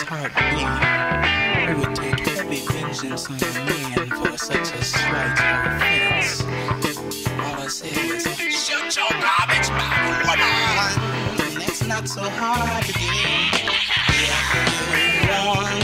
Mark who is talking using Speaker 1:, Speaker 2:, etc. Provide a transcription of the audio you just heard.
Speaker 1: heart bleed. Who would take deadly vengeance on a man for such a slight offense? All I say is, shut your garbage mouth, woman! And that's not so hard to do. Yeah, I can